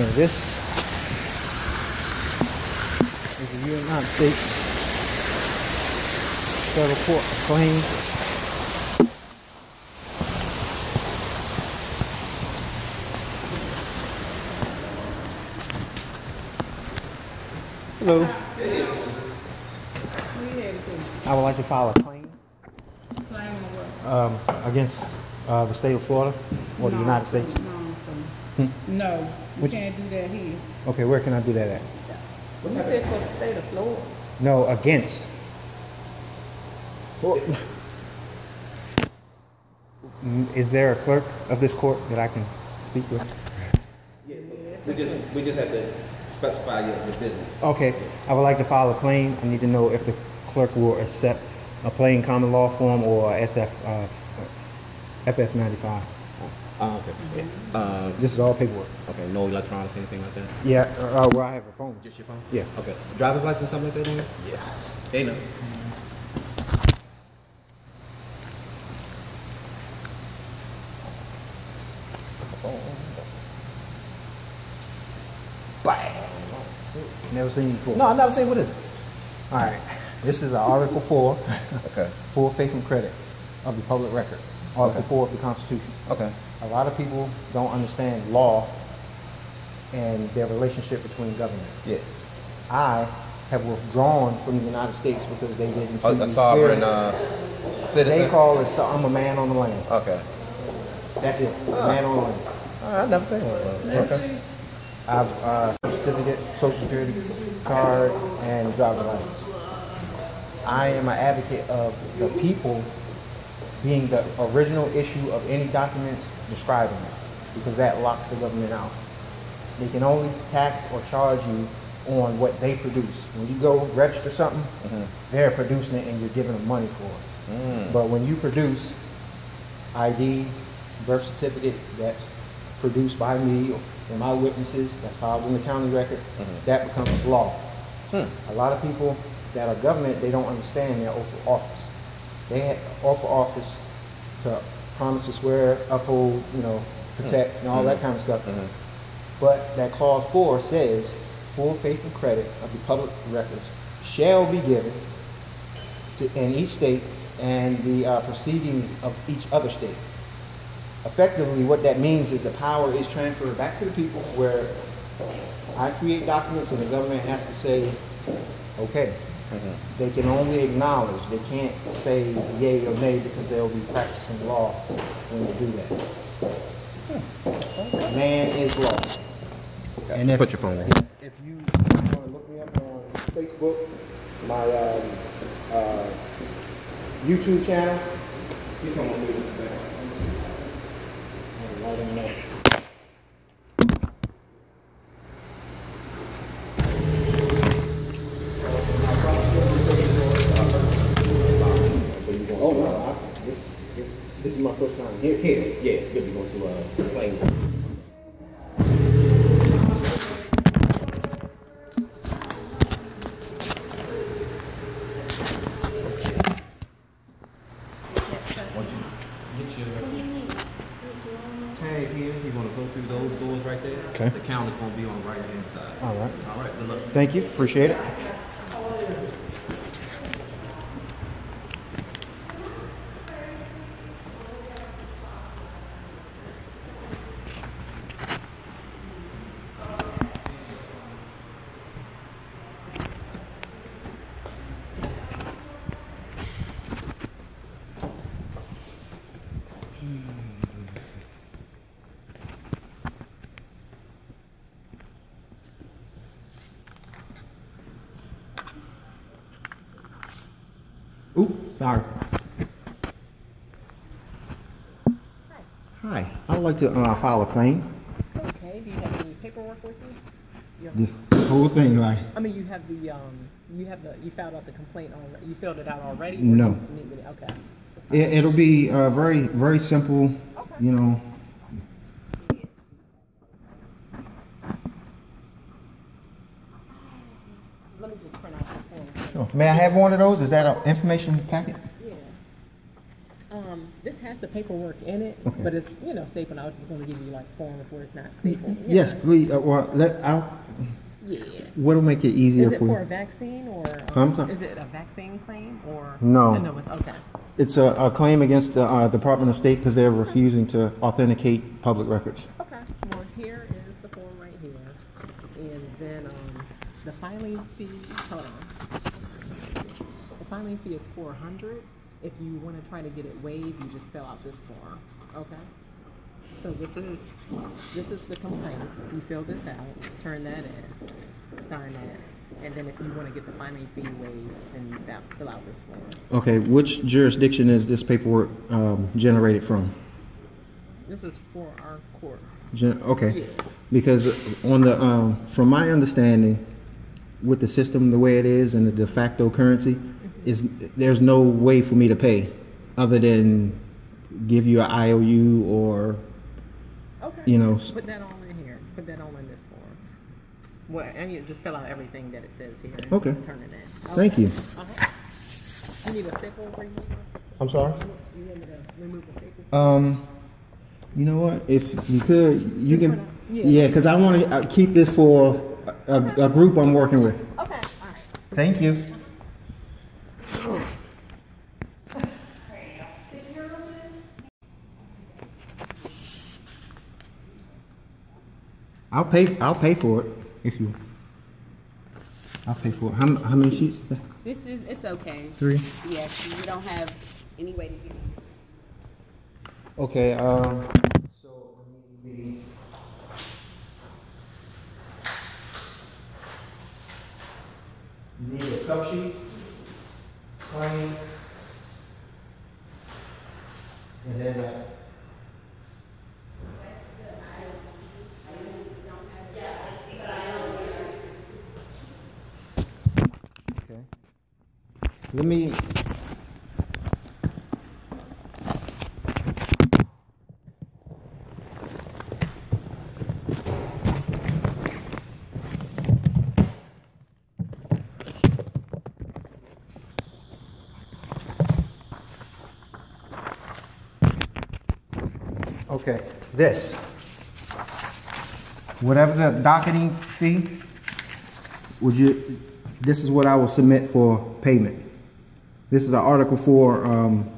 And this is the United States Federal Court of Claims. Hello. I would like to file a claim Claim what? um, against uh, the state of Florida or the United States. No, sir. No, you Which- can't do that here. Okay, where can I do that at? What You said for the state of Florida. No, against. Well, Mm, Is there a clerk of this court that I can speak with? Yeah, We just, we just have to specify your, your business. Okay, I would like to file a claim. I need to know if the clerk will accept a plain common law form or SF, uh, FS 95. Oh, okay. Uh, This is all paperwork. okay, no electronics, anything like that? Yeah, uh, well, I have a phone. Just your phone? Yeah. Okay. Driver's license, something like that? Then? Yeah. They know. Never seen you before. No, I've never seen what is it. All right. This is Article 4, Okay. full faith and credit of the public record. Article Okay. 4 of the Constitution. Okay. A lot of people don't understand law and their relationship between government. Yeah. I have withdrawn from the United States because they didn't A, treat a me sovereign fairly. uh, citizen. They call it, so- I'm a man on the land. Okay. That's it, a man on the land. All right, I never seen one. Okay. I have uh, certificate, social security card, and driver's license. I am an advocate of the people being the original issue of any documents describing it, because that locks the government out. They can only tax or charge you on what they produce. When you go register something, mm-hmm. they're producing it and you're giving them money for it. Mm. But when you produce ID, birth certificate that's produced by me or my witnesses, that's filed in the county record, mm-hmm. that becomes law. Hmm. A lot of people that are government, they don't understand their oath of office. They had oath of office to promise to swear, uphold, you know, protect, and all that kind of stuff. But that clause four says, full faith and credit of the public records shall be given to, in each state and the uh, proceedings of each other state. Effectively, what that means is the power is transferred back to the people where I create documents and the government has to say, okay. They can only acknowledge, they can't say yay or nay because they'll be practicing law when they do that. Man is law. And if, Put your phone on. If you want to look me up on Facebook, my um, uh, YouTube channel, you come on with it. Right in there. Here. Here, yeah, you'll be going to uh, claims. Once you get your tag here, you're gonna go through those doors right there. Okay. The count is gonna be on the right hand side. All right. All right, good luck. Thank you. Appreciate it. Sorry. Hi. I would like to uh, file a claim. Okay, do you have any paperwork with you? You- The whole thing, right? I mean, you have the, um, you have the, you filed out the complaint already, you filled it out already? No. you need me to- Okay. It, it'll be uh, very, very simple. You know. Let me just print out the form. Sure. May I have one of those? Is that an information packet? Yeah. Um, this has the paperwork in it, Okay. but it's, you know, stapled. I was just gonna give you like forms where it's not stapled. Yes, know. please. Uh, well, let I'll, Yeah. what'll make it easier Is it for for a you? vaccine or? I'm um, sorry? Is it a vaccine claim or? No. No, okay. It's a, a claim against the uh, Department of State because they're refusing to authenticate public records. Okay, well, here is the form right here, and then, um, the filing fee, hold on. The filing fee is four hundred, if you wanna try to get it waived, you just fill out this form, okay? So this is, this is the complaint, you fill this out, turn that in, sign that, and then if you wanna get the filing fee waived, then you fill, fill out this form. Okay, which jurisdiction is this paperwork um, generated from? This is for our court. Gen- okay, Yeah. because on the um, from my understanding, with the system the way it is and the de facto currency, is there's no way for me to pay other than give you an IOU or Okay. You know, Put that all in here. Put that all in this form. Well, I mean, just fill out everything that it says here. and Okay. Turn it in. Thank you. Uh-huh. You need a staple remover? I'm sorry. You want me to remove the staple? Um, you know what? If you could, you can. Yeah. Yeah, because I want to uh, keep this for a, a, a group I'm working with. Okay, all right. Thank you. I'll pay. I'll pay for it if you. I'll pay for it. How, how many sheets? This is, it's okay. Three. Yes, we don't have any way to do it. Okay. Um. So. You need a cup sheet, claim, and then. Uh, Okay. Let me. Okay, this. Whatever the docketing fee, would you, this is what I will submit for payment. This is an Article 4. um,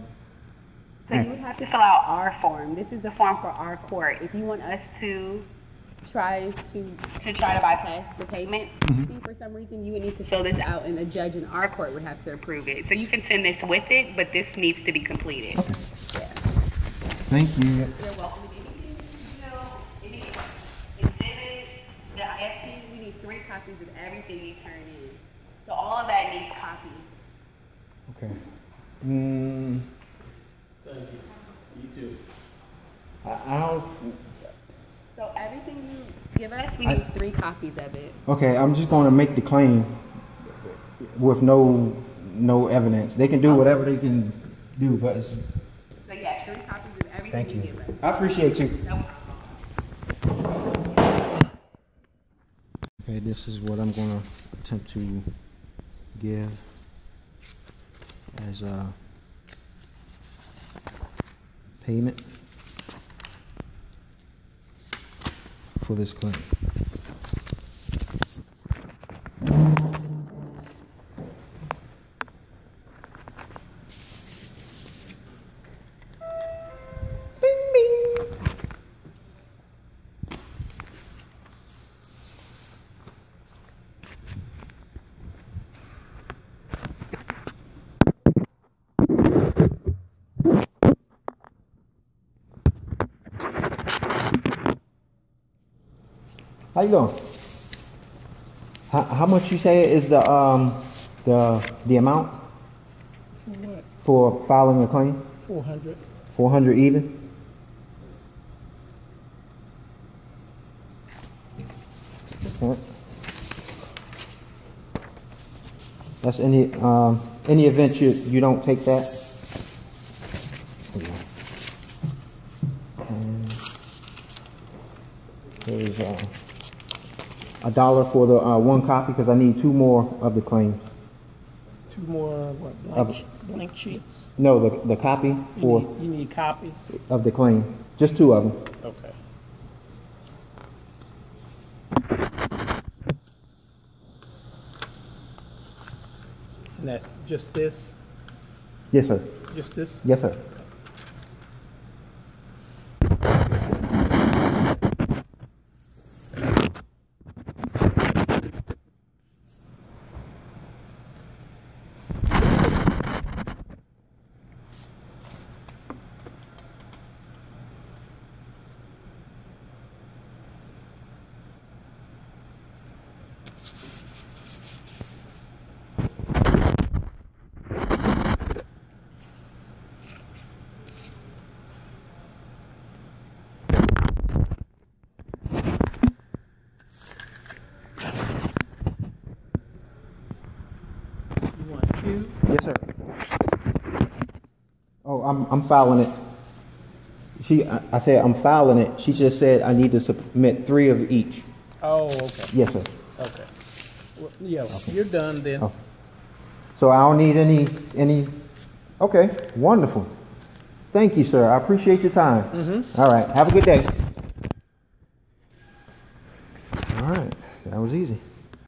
So you would have to fill out our form. This is the form for our court. If you want us to try to, to try to bypass the payment fee for some reason, you would need to fill this out and a judge in our court would have to approve it. So you can send this with it, but this needs to be completed. Yeah. thank you. You're welcome. You know, any exhibit, the IFP, we need three copies of everything you turn in. So all of that needs. Okay. Mm, Thank you. You too. I, I'll, So everything you give us, we I- need three copies of it. okay, I'm just gonna make the claim with no, no evidence. They can do whatever they can do, but it's, So yeah, three copies of everything thank you you. give us. I appreciate you. No. Okay, this is what I'm gonna attempt to give as a payment for this claim. How you going? How, how much you say is the um the the amount For what? for filing a claim? Four hundred. Four hundred even. Okay. That's any um any event you you don't take that. And There's uh, a dollar for the uh, one copy because I need two more of the claims. two more, what, Of- blank, blank sheets? No, the, the copy You for, need, you need copies? of the claim, just two of them. Okay. And that, just this, Yes, sir. just this? Yes, sir. You want two? Yes, sir. Oh, I'm, I'm filing it. She, I, I said I'm filing it. She just said I need to submit three of each. Oh, okay, Yes, sir. okay. Well, Yeah, you're done then. Oh. So I don't need any, any, okay, wonderful. Thank you, sir. I appreciate your time. Mm-hmm. All right, have a good day. All right, that was easy.